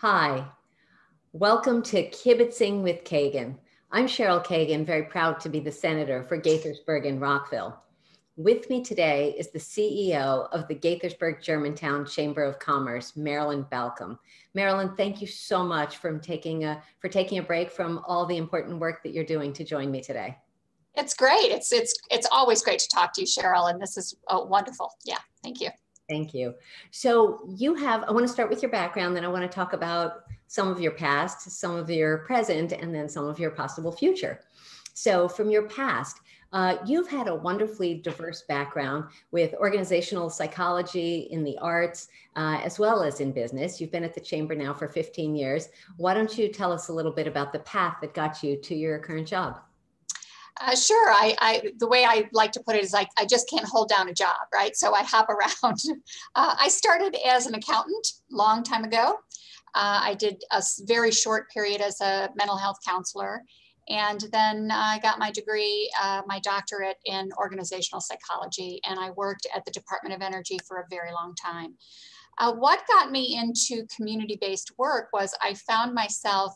Hi, welcome to Kibbitzing with Kagan. I'm Cheryl Kagan, very proud to be the senator for Gaithersburg and Rockville. With me today is the CEO of the Gaithersburg Germantown Chamber of Commerce, Marilyn Balcombe. Marilyn, thank you so much for taking a for taking a break from all the important work that you're doing to join me today. It's great. It's it's it's always great to talk to you, Cheryl, and this is oh, wonderful. Yeah, thank you. Thank you. So you have, I want to start with your background, then I want to talk about some of your past, some of your present, and then some of your possible future. So from your past, uh, you've had a wonderfully diverse background with organizational psychology in the arts, uh, as well as in business. You've been at the Chamber now for 15 years. Why don't you tell us a little bit about the path that got you to your current job? Uh, sure. I, I, the way I like to put it is like I just can't hold down a job, right? So I hop around. Uh, I started as an accountant long time ago. Uh, I did a very short period as a mental health counselor, and then I got my degree, uh, my doctorate in organizational psychology, and I worked at the Department of Energy for a very long time. Uh, what got me into community-based work was I found myself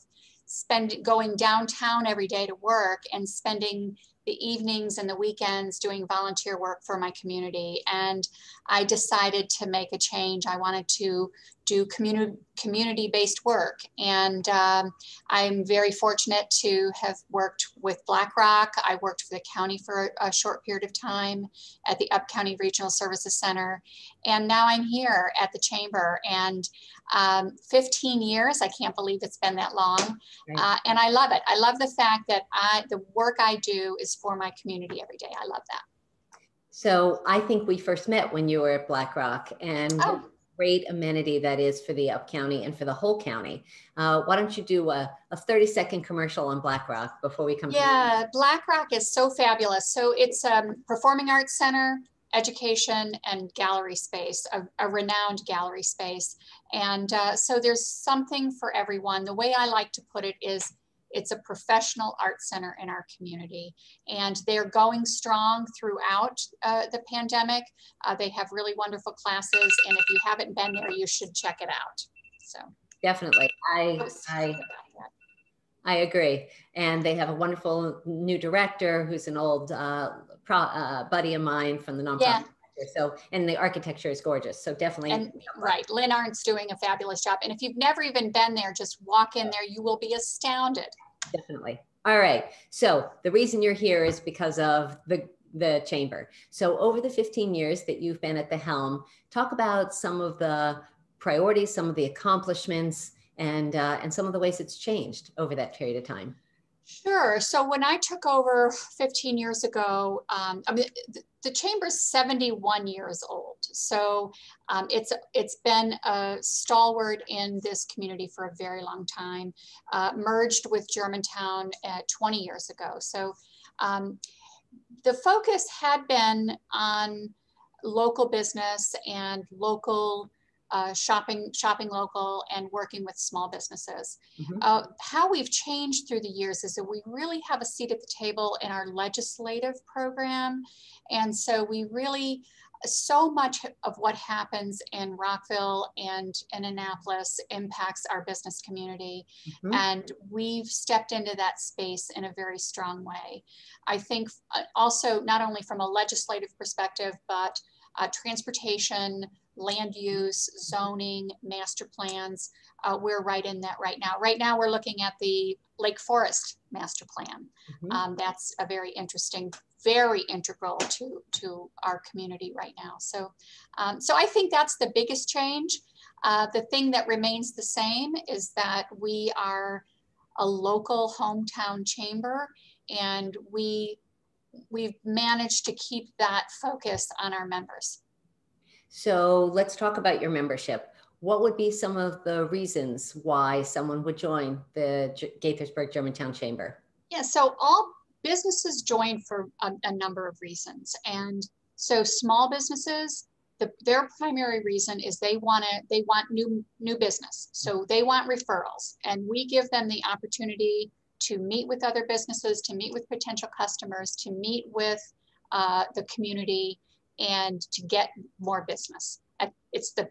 spend going downtown every day to work and spending the evenings and the weekends doing volunteer work for my community. And I decided to make a change. I wanted to do community community-based work. And um, I'm very fortunate to have worked with BlackRock. I worked for the county for a short period of time at the Up County Regional Services Center. And now I'm here at the Chamber and um, 15 years, I can't believe it's been that long. Uh, and I love it. I love the fact that I, the work I do is for my community every day. I love that. So I think we first met when you were at BlackRock and oh great amenity that is for the Up County and for the whole county. Uh, why don't you do a, a 30 second commercial on BlackRock before we come? Yeah, BlackRock is so fabulous. So it's a um, performing arts center, education and gallery space, a, a renowned gallery space. And uh, so there's something for everyone. The way I like to put it is it's a professional art center in our community, and they're going strong throughout uh, the pandemic. Uh, they have really wonderful classes, and if you haven't been there, you should check it out. So definitely, I I I agree, and they have a wonderful new director who's an old uh, pro, uh, buddy of mine from the nonprofit. Yeah. So, and the architecture is gorgeous. So definitely. And right. Lynn Arndt's doing a fabulous job. And if you've never even been there, just walk in there. You will be astounded. Definitely. All right. So the reason you're here is because of the the chamber. So over the 15 years that you've been at the helm, talk about some of the priorities, some of the accomplishments, and uh, and some of the ways it's changed over that period of time. Sure. So when I took over 15 years ago, um, I mean, the, the chamber's 71 years old. So um, it's it's been a stalwart in this community for a very long time. Uh, merged with Germantown uh, 20 years ago. So um, the focus had been on local business and local uh, shopping, shopping local and working with small businesses. Mm-hmm. Uh, how we've changed through the years is that we really have a seat at the table in our legislative program. And so we really, so much of what happens in Rockville and in Annapolis impacts our business community. Mm-hmm. And we've stepped into that space in a very strong way. I think uh, also, not only from a legislative perspective, but uh, transportation, land use, zoning, master plans. Uh, we're right in that right now. Right now, we're looking at the Lakeforest master plan. Mm-hmm. Um, that's a very interesting, very integral to, to our community right now. So, um, so I think that's the biggest change. Uh, the thing that remains the same is that we are a local hometown chamber and we we've managed to keep that focus on our members. So let's talk about your membership. What would be some of the reasons why someone would join the Gaithersburg Germantown Chamber? Yeah, so all businesses join for a, a number of reasons. And so small businesses, the, their primary reason is they want to they want new new business. So they want referrals, and we give them the opportunity to meet with other businesses, to meet with potential customers, to meet with uh, the community, and to get more business. It's the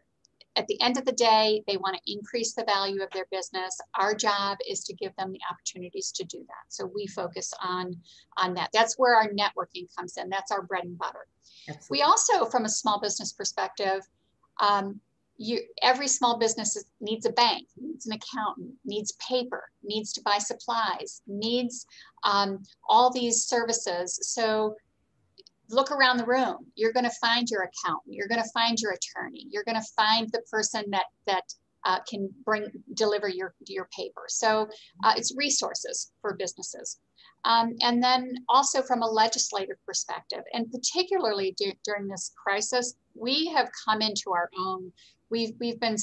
at the end of the day, they want to increase the value of their business. Our job is to give them the opportunities to do that. So we focus on, on that. That's where our networking comes in. That's our bread and butter. Absolutely. We also, from a small business perspective, um, you, every small business needs a bank, needs an accountant, needs paper, needs to buy supplies, needs um, all these services. So look around the room. You're going to find your accountant. You're going to find your attorney. You're going to find the person that that uh, can bring deliver your your paper. So uh, it's resources for businesses. Um, and then also from a legislative perspective, and particularly during this crisis, we have come into our own. We've we've been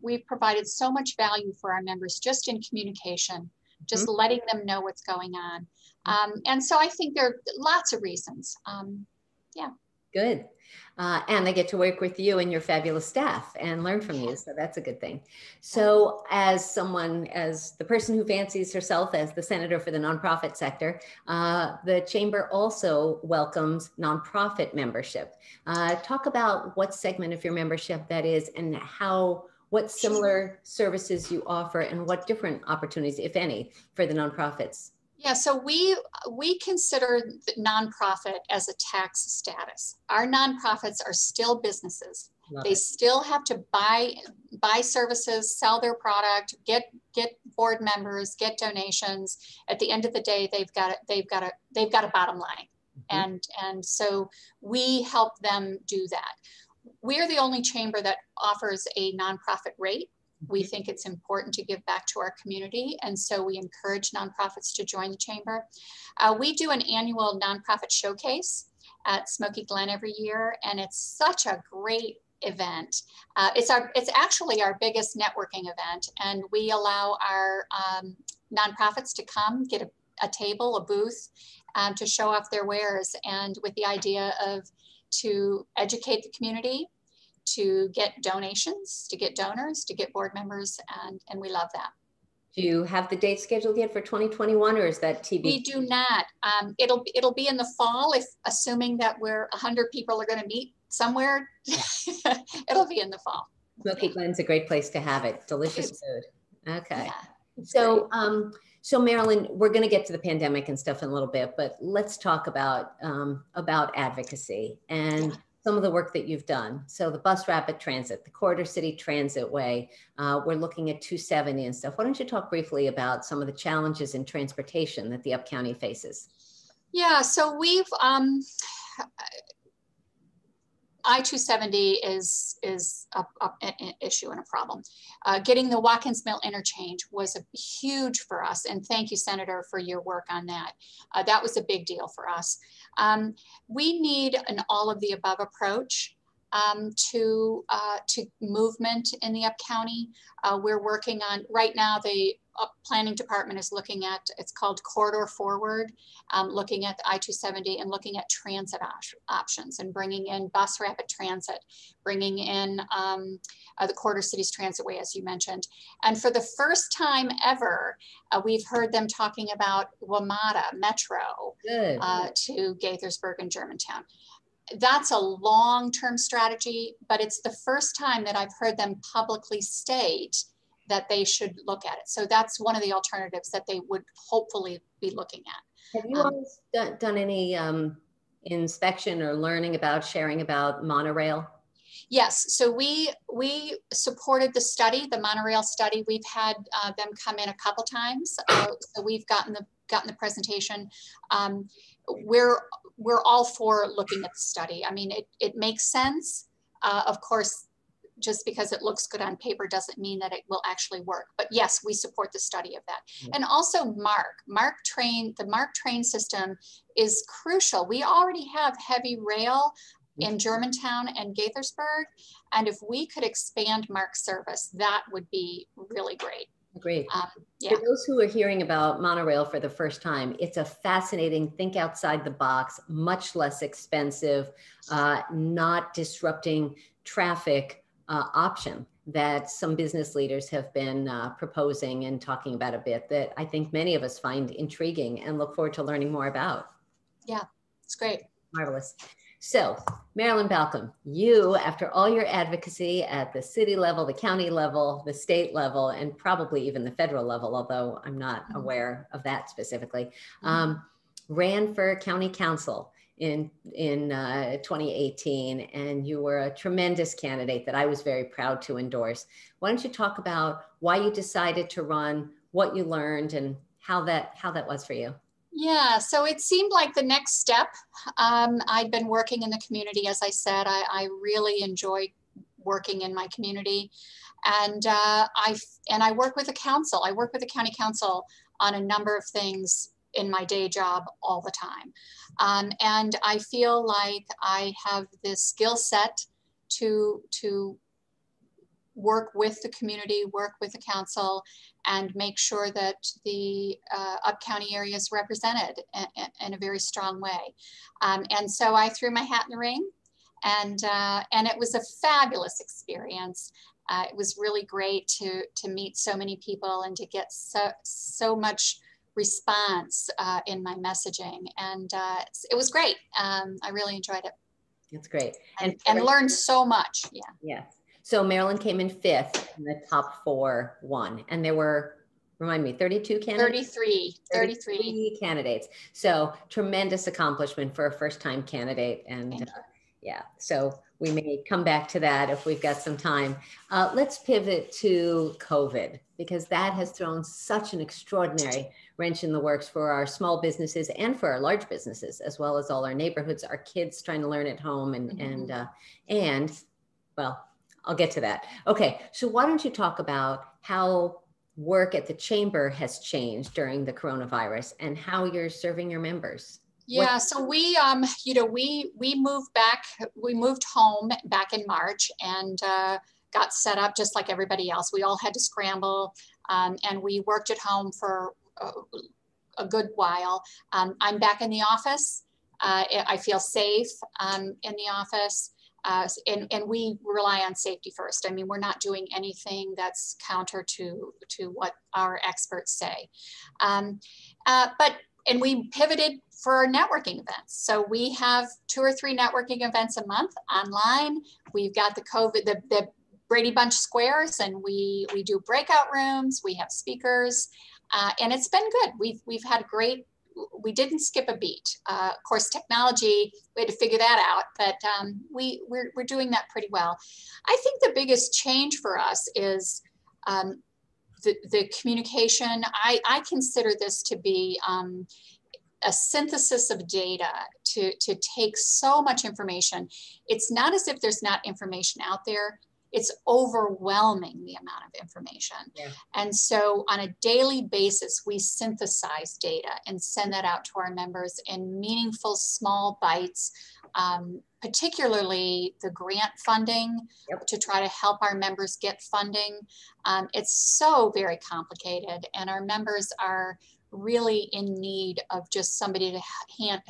we've provided so much value for our members just in communication, just mm-hmm. letting them know what's going on. Um, and so I think there are lots of reasons. Um, yeah. Good. Uh, and they get to work with you and your fabulous staff and learn from you. So that's a good thing. So, as someone, as the person who fancies herself as the senator for the nonprofit sector, uh, the chamber also welcomes nonprofit membership. Uh, talk about what segment of your membership that is and how what similar services you offer and what different opportunities, if any, for the nonprofits yeah, so we we consider nonprofit as a tax status. Our nonprofits are still businesses. Love they it. still have to buy buy services, sell their product, get get board members, get donations. At the end of the day, they've got a, they've got a they've got a bottom line, mm-hmm. and and so we help them do that. We're the only chamber that offers a nonprofit rate we mm-hmm. think it's important to give back to our community, and so we encourage nonprofits to join the chamber. Uh, we do an annual nonprofit showcase at Smokey Glen every year, and it's such a great event. Uh, it's our it's actually our biggest networking event, and we allow our um, nonprofits to come get a, a table, a booth, um, to show off their wares, and with the idea of to educate the community to get donations, to get donors, to get board members, and, and we love that. Do you have the date scheduled yet for 2021 or is that TBD? We do not. Um, it'll, it'll be in the fall if assuming that we're 100 people are going to meet somewhere, it'll be in the fall. Smokey. Glen's a great place to have it. Delicious food. Okay. Yeah, so, um, so Marilyn, we're going to get to the pandemic and stuff in a little bit, but let's talk about um, about advocacy and some of the work that you've done. So the bus rapid transit, the Corridor City Transit Way, uh, we're looking at 270 and stuff. Why don't you talk briefly about some of the challenges in transportation that the Up County faces? Yeah, so we've, um, I-270 is, is a, a, an issue and a problem. Uh, getting the Watkins Mill interchange was a huge for us. And thank you, Senator, for your work on that. Uh, that was a big deal for us. Um, we need an all of the above approach um, to, uh, to movement in the Up County. Uh, we're working on, right now, the planning department is looking at, it's called Corridor Forward, um, looking at the I-270 and looking at transit op options and bringing in bus rapid transit, bringing in um, uh, the Corridor Cities Transitway, as you mentioned. And for the first time ever, uh, we've heard them talking about WMATA Metro uh, to Gaithersburg and Germantown that's a long-term strategy, but it's the first time that I've heard them publicly state that they should look at it. So that's one of the alternatives that they would hopefully be looking at. Have you um, done, done, any um, inspection or learning about sharing about monorail? Yes, so we we supported the study, the monorail study. We've had uh, them come in a couple times, uh, so we've gotten the gotten the presentation. Um, we're we're all for looking at the study. I mean, it it makes sense. Uh, of course, just because it looks good on paper doesn't mean that it will actually work. But yes, we support the study of that. Yeah. And also MARC, MARC train, the MARC train system is crucial. We already have heavy rail in Germantown and Gaithersburg. And if we could expand MARC service, that would be really great. Great. Um, yeah. For those who are hearing about monorail for the first time, it's a fascinating, think outside the box, much less expensive, uh, not disrupting traffic uh, option that some business leaders have been uh, proposing and talking about a bit that I think many of us find intriguing and look forward to learning more about. Yeah, it's great. Marvelous. So, Marilyn Balcombe, you, after all your advocacy at the city level, the county level, the state level, and probably even the federal level, although I'm not mm-hmm. aware of that specifically, mm-hmm. um, ran for county council in in uh, 2018, and you were a tremendous candidate that I was very proud to endorse. Why don't you talk about why you decided to run, what you learned, and how that how that was for you? Yeah, so it seemed like the next step. Um, I'd been working in the community, as I said. I, I really enjoy working in my community, and uh, I and I work with the council. I work with the county council on a number of things in my day job all the time, um, and I feel like I have this skill set to to work with the community, work with the council, and make sure that the uh, up county area is represented in, in, a very strong way. Um, and so I threw my hat in the ring, and uh, and it was a fabulous experience. Uh, it was really great to to meet so many people and to get so so much response uh, in my messaging, and uh, it was great. Um, I really enjoyed it. That's great, and, and, and learned so much. Yeah. Yes. So Marilyn came in fifth in the top four won. And there were, remind me, 32 candidates? 33, 33. 33 candidates. So tremendous accomplishment for a first time candidate. And uh, yeah, so we may come back to that if we've got some time. Uh, let's pivot to COVID because that has thrown such an extraordinary wrench in the works for our small businesses and for our large businesses, as well as all our neighborhoods, our kids trying to learn at home and, mm-hmm. and, uh, and well, I'll get to that. Okay, so why don't you talk about how work at the chamber has changed during the coronavirus and how you're serving your members? Yeah, so we, um, you know, we we moved back, we moved home back in March and uh, got set up just like everybody else. We all had to scramble, um, and we worked at home for a, a good while. Um, I'm back in the office. Uh, I feel safe um, in the office. Uh, and, and we rely on safety first. I mean, we're not doing anything that's counter to, to what our experts say. Um, uh, but, and we pivoted for our networking events. So we have two or three networking events a month online. We've got the COVID, the, the Brady Bunch squares, and we, we do breakout rooms, we have speakers, uh, and it's been good. We've, we've had great we didn't skip a beat. Uh, of course, technology, we had to figure that out, but um, we, we're, we're doing that pretty well. I think the biggest change for us is um, the, the communication. I, I consider this to be um, a synthesis of data to, to take so much information. It's not as if there's not information out there it's overwhelming the amount of information. Yeah. And so on a daily basis, we synthesize data and send that out to our members in meaningful small bites, um, particularly the grant funding yep. to try to help our members get funding. Um, it's so very complicated and our members are really in need of just somebody to hand,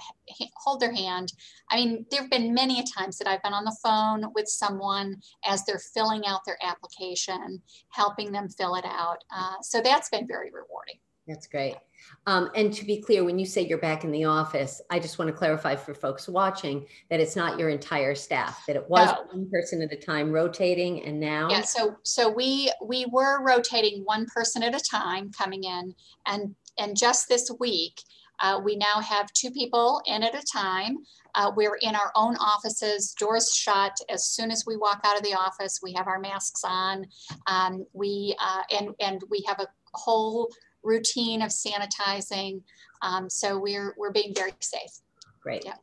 hold their hand. I mean, there have been many times that I've been on the phone with someone as they're filling out their application, helping them fill it out. Uh, so that's been very rewarding. That's great. Um, and to be clear, when you say you're back in the office, I just want to clarify for folks watching that it's not your entire staff; that it was no. one person at a time rotating, and now. Yeah. So so we we were rotating one person at a time coming in, and and just this week, uh, we now have two people in at a time. Uh, we're in our own offices, doors shut. As soon as we walk out of the office, we have our masks on. Um, we uh, and and we have a whole routine of sanitizing. Um, so we're we're being very safe. Great. Yeah.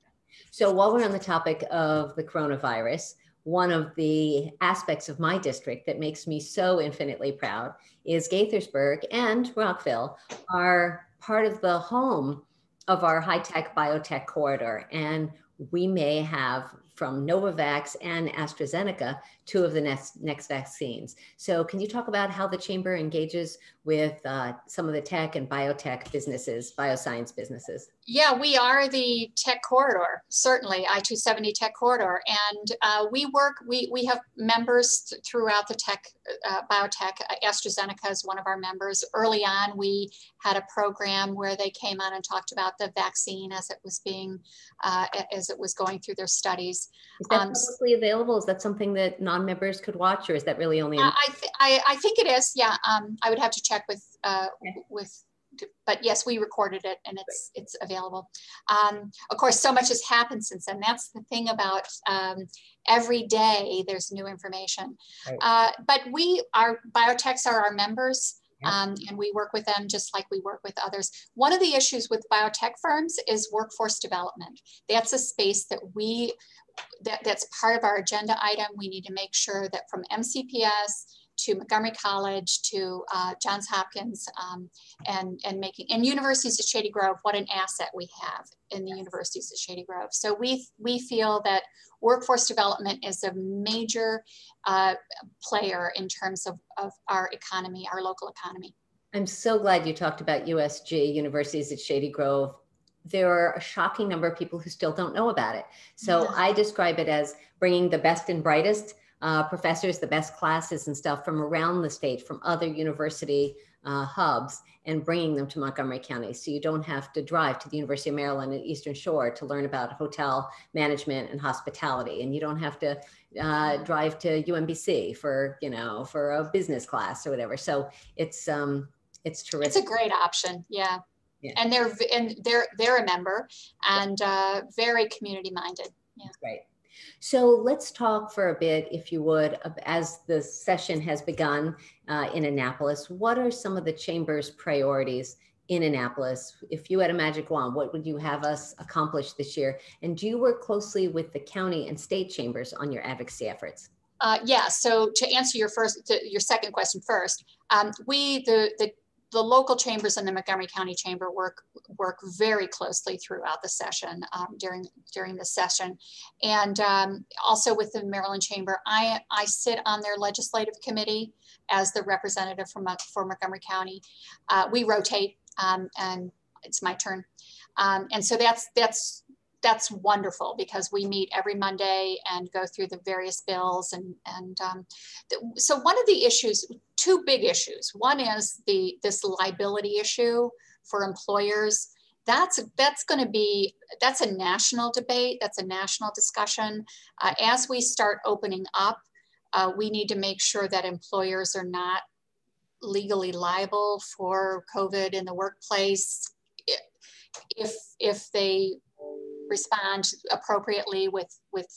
So while we're on the topic of the coronavirus, one of the aspects of my district that makes me so infinitely proud is Gaithersburg and Rockville are part of the home of our high tech biotech corridor. And we may have from Novavax and AstraZeneca, two of the next, next vaccines. So, can you talk about how the Chamber engages with uh, some of the tech and biotech businesses, bioscience businesses? Yeah, we are the tech corridor, certainly I 270 tech corridor. And uh, we work, we, we have members throughout the tech, uh, biotech. AstraZeneca is one of our members. Early on, we had a program where they came on and talked about the vaccine as it was being, uh, as it was going through their studies. Is that um, publicly available? Is that something that non-members could watch, or is that really only? Uh, I, th I, I think it is. Yeah, um, I would have to check with uh, okay. with but yes, we recorded it and it's it's available. Um, of course, so much has happened since then. That's the thing about um, every day there's new information. Right. Uh, but we, our biotechs are our members. Um, and we work with them just like we work with others. One of the issues with biotech firms is workforce development. That's a space that we, that, that's part of our agenda item. We need to make sure that from MCPS to Montgomery College, to uh, Johns Hopkins, um, and, and making, and universities at Shady Grove, what an asset we have in the universities at Shady Grove. So we, we feel that workforce development is a major uh, player in terms of, of our economy, our local economy. I'm so glad you talked about USG, Universities at Shady Grove. There are a shocking number of people who still don't know about it. So yeah. I describe it as bringing the best and brightest uh, professors, the best classes and stuff from around the state, from other university uh, hubs, and bringing them to Montgomery County. So you don't have to drive to the University of Maryland at Eastern Shore to learn about hotel management and hospitality, and you don't have to uh, drive to UMBC for you know for a business class or whatever. So it's um, it's terrific. It's a great option, yeah. Yeah. And they're and they're they're a member and uh, very community minded. Yeah. That's great. So let's talk for a bit, if you would, as the session has begun uh, in Annapolis. What are some of the chamber's priorities in Annapolis? If you had a magic wand, what would you have us accomplish this year? And do you work closely with the county and state chambers on your advocacy efforts? Uh, yeah. So to answer your first, your second question first, um, we the the the local chambers and the Montgomery County Chamber work work very closely throughout the session um, during during the session, and um, also with the Maryland Chamber. I I sit on their legislative committee as the representative from for Montgomery County. Uh, we rotate, um, and it's my turn, um, and so that's that's that's wonderful because we meet every Monday and go through the various bills. And, and um, so one of the issues, two big issues. One is the this liability issue for employers. That's, that's going to be, that's a national debate. That's a national discussion. Uh, as we start opening up, uh, we need to make sure that employers are not legally liable for COVID in the workplace if if they respond appropriately with, with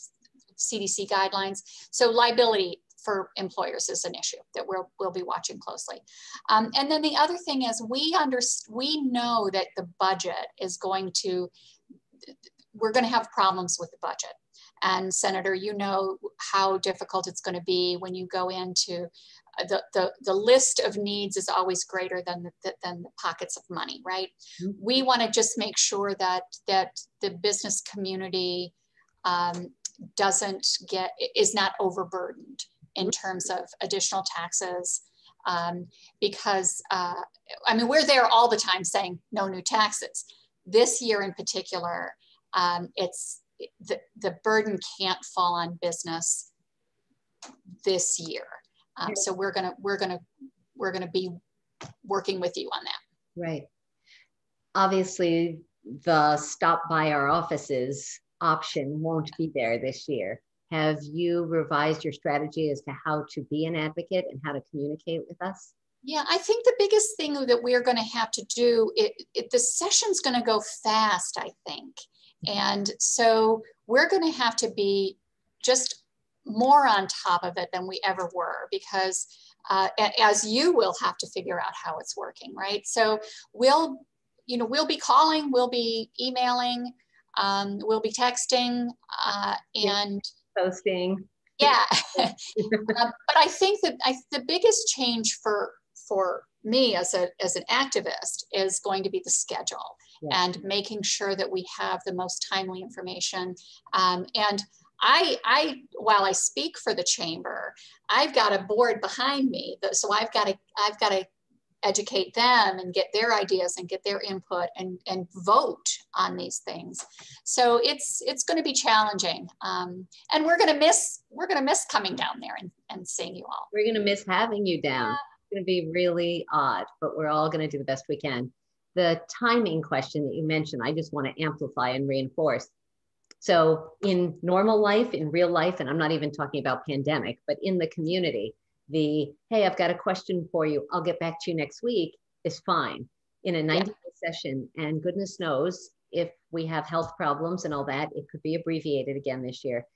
CDC guidelines. So liability for employers is an issue that we'll, we'll be watching closely. Um, and then the other thing is we, under, we know that the budget is going to, we're going to have problems with the budget. And Senator, you know how difficult it's going to be when you go into the, the, the list of needs is always greater than the, than the pockets of money, right? Mm-hmm. We want to just make sure that, that the business community um, doesn't get, is not overburdened in mm-hmm. terms of additional taxes. Um, because, uh, I mean, we're there all the time saying no new taxes. This year in particular, um, it's the, the burden can't fall on business this year um, so we're gonna we're gonna we're gonna be working with you on that. Right. Obviously, the stop by our offices option won't be there this year. Have you revised your strategy as to how to be an advocate and how to communicate with us? Yeah, I think the biggest thing that we're going to have to do, it, it, the session's going to go fast, I think. And so we're going to have to be just more on top of it than we ever were because uh, as you will have to figure out how it's working, right? So we'll, you know, we'll be calling, we'll be emailing, um, we'll be texting, uh, and posting. Yeah, uh, but I think that I, the biggest change for for me as a as an activist is going to be the schedule yeah. and making sure that we have the most timely information um, and I, I, while I speak for the chamber, I've got a board behind me, so I've got to, I've got to educate them and get their ideas and get their input and, and vote on these things. So it's, it's going to be challenging, um, and we're going to miss, we're going to miss coming down there and, and seeing you all. We're going to miss having you down. It's going to be really odd, but we're all going to do the best we can. The timing question that you mentioned, I just want to amplify and reinforce So in normal life, in real life, and I'm not even talking about pandemic, but in the community, the hey, I've got a question for you. I'll get back to you next week is fine in a 90 day session. And goodness knows if we have health problems and all that, it could be abbreviated again this year.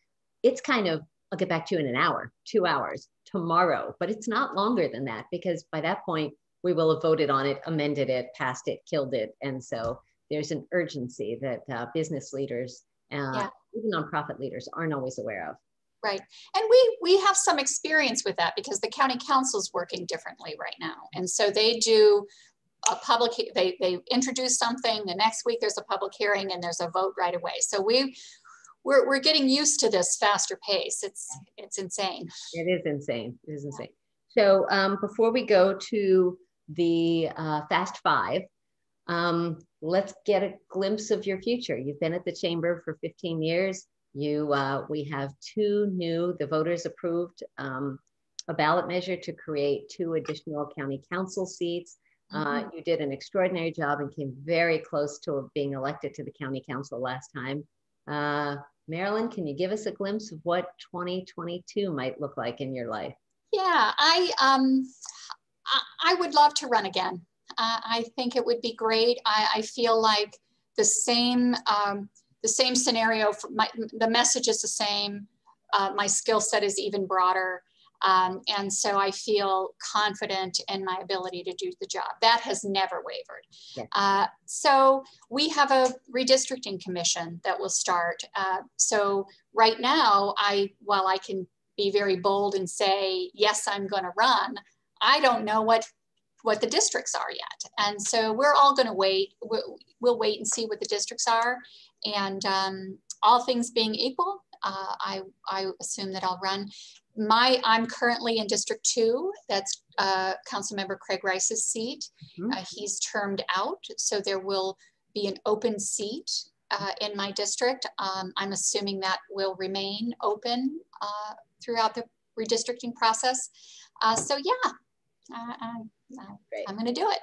It's kind of, I'll get back to you in an hour, two hours, tomorrow, but it's not longer than that because by that point, we will have voted on it, amended it, passed it, killed it. And so there's an urgency that uh, business leaders, uh, yeah. even nonprofit leaders, aren't always aware of. Right. And we we have some experience with that because the county council is working differently right now. And so they do a public they they introduce something, the next week there's a public hearing and there's a vote right away. So we we're, we're getting used to this faster pace. It's it's insane. It is insane. It is insane. So um, before we go to the uh, Fast Five, um, let's get a glimpse of your future. You've been at the chamber for 15 years. You, uh, we have two new, the voters approved um, a ballot measure to create two additional county council seats. Uh, mm-hmm. You did an extraordinary job and came very close to being elected to the county council last time. Uh, Marilyn, can you give us a glimpse of what 2022 might look like in your life? Yeah, I um, I would love to run again. Uh, I think it would be great. I, I feel like the same um, the same scenario. My, the message is the same. Uh, my skill set is even broader. Um, and so I feel confident in my ability to do the job. That has never wavered. Yeah. Uh, so we have a redistricting commission that will start. Uh, so right now, I while I can be very bold and say yes, I'm going to run. I don't know what what the districts are yet, and so we're all going to wait. We'll, we'll, wait and see what the districts are, and um, all things being equal, uh, I, I assume that I'll run. My, I'm currently in District 2. That's uh, Councilmember Craig Rice's seat. Mm -hmm. uh, he's termed out, so there will be an open seat uh, in my district. Um, I'm assuming that will remain open uh, throughout the redistricting process. Uh, so yeah, I, I'm going to do it.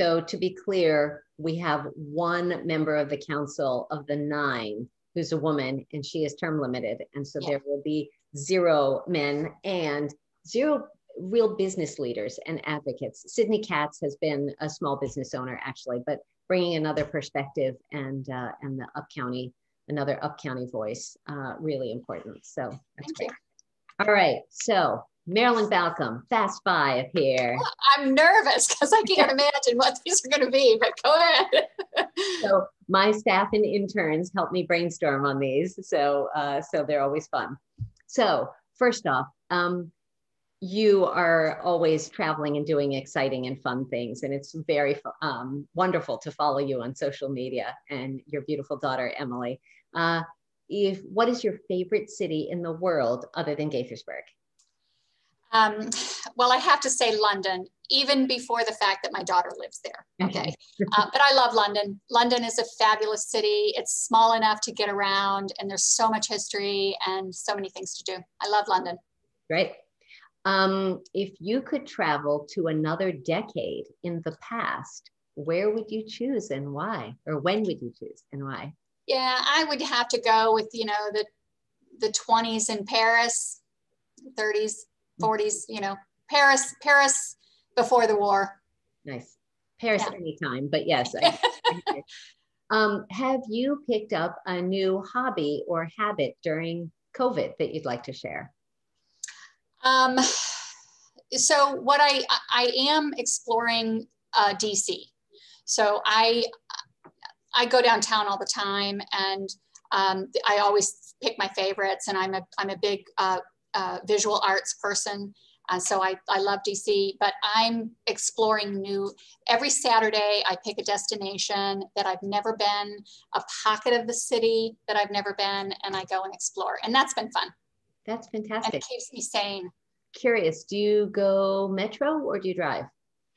So to be clear, we have one member of the council of the nine who's a woman and she is term limited. And so yeah. there will be zero men and zero real business leaders and advocates. Sidney Katz has been a small business owner actually, but bringing another perspective and uh, and the up county, another up county voice, uh, really important. So that's Thank great. You. All right, so Marilyn Balcombe, Fast Five here. I'm nervous because I can't imagine what these are going to be, but go ahead. so my staff and interns help me brainstorm on these, so uh, so they're always fun. So first off, um, you are always traveling and doing exciting and fun things, and it's very um, wonderful to follow you on social media and your beautiful daughter Emily. Uh, if what is your favorite city in the world other than Gaithersburg? Um, well, I have to say London, even before the fact that my daughter lives there. Okay. uh, but I love London. London is a fabulous city. It's small enough to get around, and there's so much history and so many things to do. I love London. Great. Um, if you could travel to another decade in the past, where would you choose and why? Or when would you choose and why? Yeah, I would have to go with, you know, the the 20s in Paris, 30s 40s, you know, Paris, Paris before the war. Nice. Paris yeah. anytime, but yes. I, um, have you picked up a new hobby or habit during COVID that you'd like to share? Um, so what I, I am exploring uh, DC. So I, I go downtown all the time and um, I always pick my favorites and I'm a, I'm a big uh, uh, visual arts person. Uh, so I, I love DC, but I'm exploring new, every Saturday I pick a destination that I've never been, a pocket of the city that I've never been, and I go and explore. And that's been fun. That's fantastic. And it keeps me sane. Curious, do you go metro or do you drive?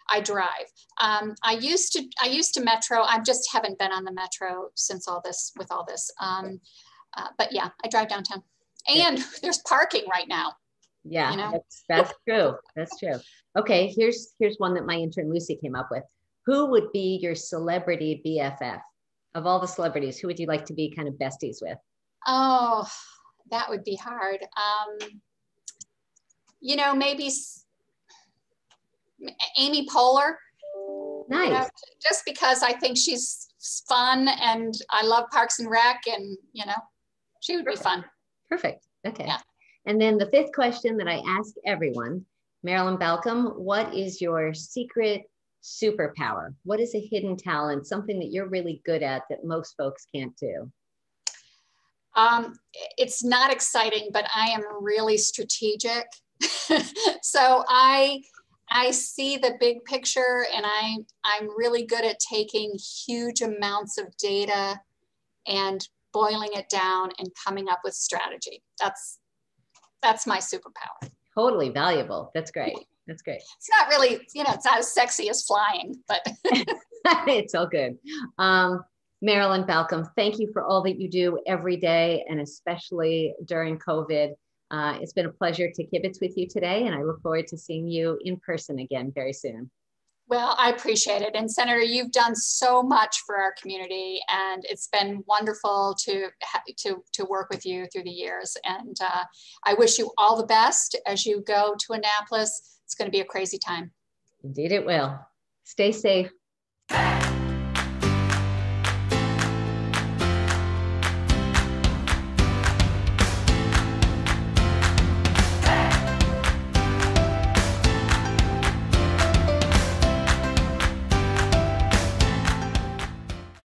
I drive. Um, I used to, I used to metro. I just haven't been on the metro since all this, with all this. Um, uh, but yeah, I drive downtown and there's parking right now. Yeah, you know? that's, that's true. That's true. Okay, here's here's one that my intern Lucy came up with. Who would be your celebrity BFF? Of all the celebrities, who would you like to be kind of besties with? Oh, that would be hard. Um, you know, maybe Amy Poehler. Nice. You know, just because I think she's fun and I love Parks and Rec, and you know, she would Perfect. be fun. Perfect. Okay. Yeah. And then the fifth question that I ask everyone, Marilyn Balcombe, what is your secret superpower? What is a hidden talent, something that you're really good at that most folks can't do? Um, it's not exciting, but I am really strategic. so I I see the big picture and I, I'm really good at taking huge amounts of data and boiling it down and coming up with strategy. That's, that's my superpower. Totally valuable. That's great. That's great. It's not really, you know, it's not as sexy as flying, but it's all good. Um, Marilyn Balcombe, thank you for all that you do every day and especially during COVID. Uh, it's been a pleasure to kibitz with you today, and I look forward to seeing you in person again very soon. Well, I appreciate it. And Senator, you've done so much for our community, and it's been wonderful to, to, to work with you through the years. And uh, I wish you all the best as you go to Annapolis. It's going to be a crazy time. Indeed, it will. Stay safe.